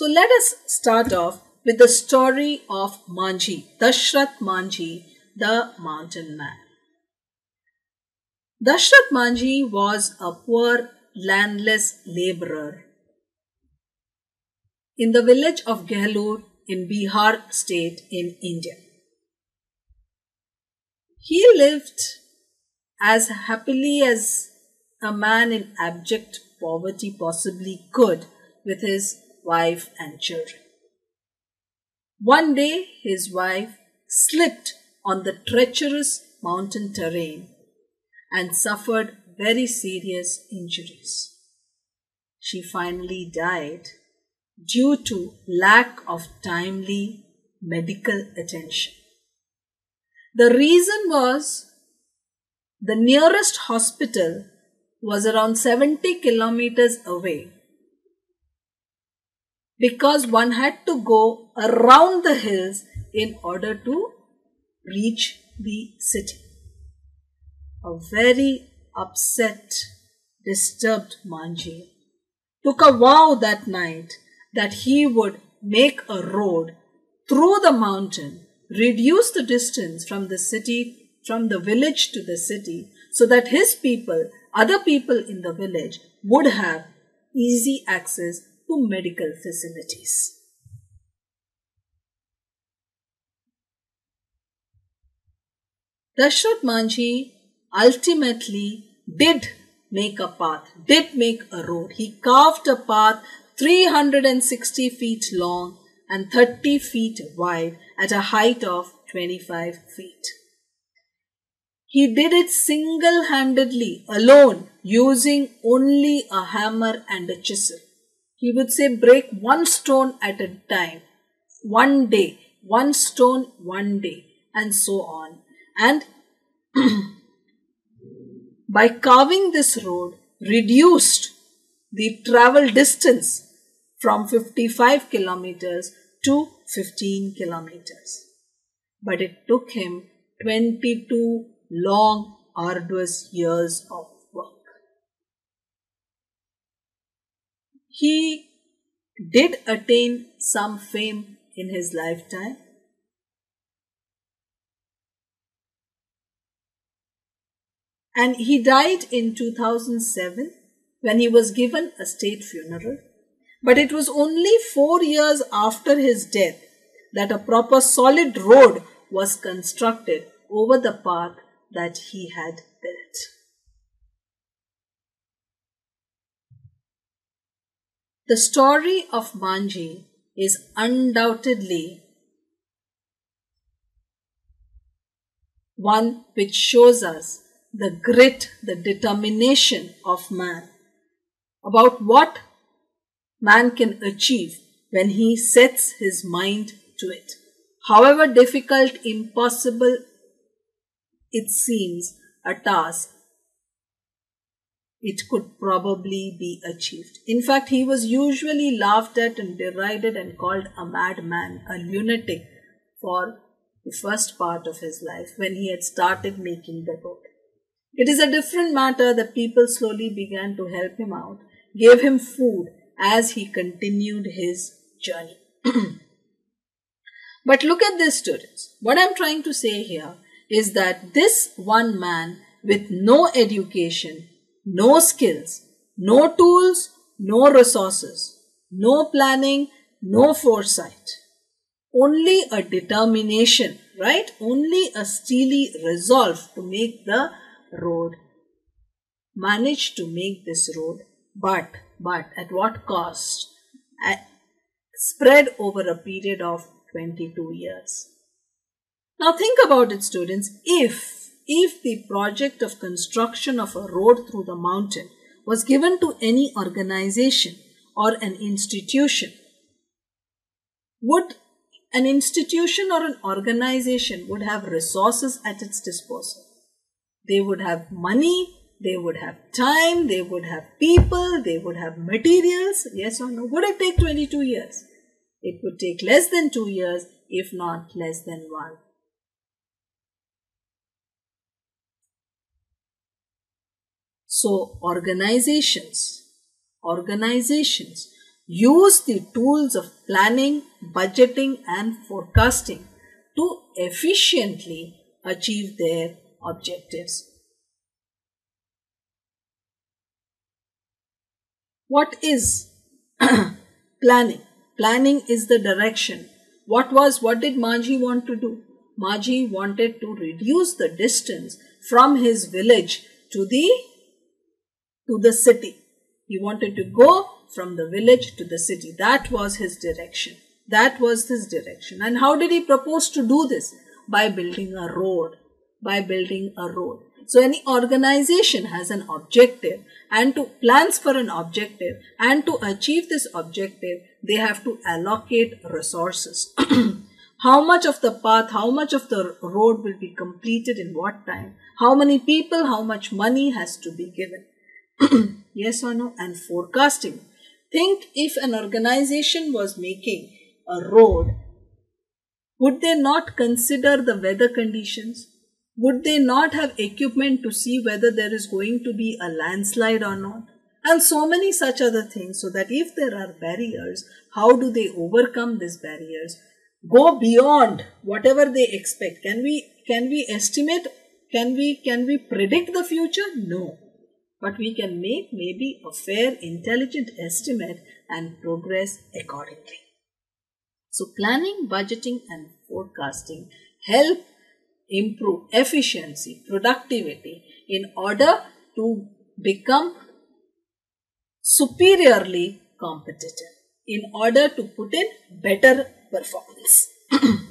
So let us start off with the story of Manjhi, Dashrath Manjhi, the mountain man. Dashrath Manjhi was a poor landless laborer in the village of Gehlaur in Bihar state in India. He lived as happily as a man in abject poverty possibly could with his wife and children. One day his wife slipped on the treacherous mountain terrain and suffered very serious injuries. She finally died due to lack of timely medical attention. The reason was the nearest hospital was around 70 kilometers away because one had to go around the hills in order to reach the city. A very upset, disturbed Manjhi took a vow that night that he would make a road through the mountain, reduce the distance from the city, from the village to the city, so that his people, other people in the village, would have easy access to medical facilities. Dashrath Manjhi ultimately did make a path, did make a road. He carved a path 360 feet long and 30 feet wide at a height of 25 feet. He did it single handedly, alone, using only a hammer and a chisel. He would say, break one stone at a time, one day, one stone, one day, and so on. And by carving this road, reduced the travel distance from 55 kilometers to 15 kilometers. But it took him 22 long, arduous years of He did attain some fame in his lifetime. And he died in 2007 when he was given a state funeral. But it was only four years after his death that a proper solid road was constructed over the path that he had built. The story of Manjhi is undoubtedly one which shows us the grit, the determination of man about what man can achieve when he sets his mind to it. However difficult, impossible it seems a task, it could probably be achieved. In fact, he was usually laughed at and derided and called a madman, a lunatic for the first part of his life when he had started making the book. It is a different matter that people slowly began to help him out, gave him food, as he continued his journey. but look at this, students. What I'm trying to say here is that this one man with no education, no skills, no tools, no resources, no planning, no foresight, only a determination, right? Only a steely resolve to make the road, Manage to make this road, but but at what cost? At, spread over a period of 22 years. Now think about it students, if, if the project of construction of a road through the mountain was given to any organization or an institution, would an institution or an organization would have resources at its disposal. They would have money, they would have time, they would have people, they would have materials. Yes or no? Would it take 22 years? It would take less than two years, if not less than one. So, organizations, organizations use the tools of planning, budgeting, and forecasting to efficiently achieve their objectives. What is planning? Planning is the direction. What was, what did Majhi want to do? Majhi wanted to reduce the distance from his village to the, to the city. He wanted to go from the village to the city. That was his direction. That was his direction. And how did he propose to do this? By building a road. By building a road. So any organization has an objective and to plans for an objective and to achieve this objective, they have to allocate resources. how much of the path, how much of the road will be completed in what time, how many people, how much money has to be given. yes or no? And forecasting. Think if an organization was making a road, would they not consider the weather conditions? Would they not have equipment to see whether there is going to be a landslide or not? And so many such other things, so that if there are barriers, how do they overcome these barriers? Go beyond whatever they expect. Can we can we estimate? Can we can we predict the future? No. But we can make maybe a fair, intelligent estimate and progress accordingly. So planning, budgeting and forecasting help improve efficiency, productivity in order to become superiorly competitive, in order to put in better performance.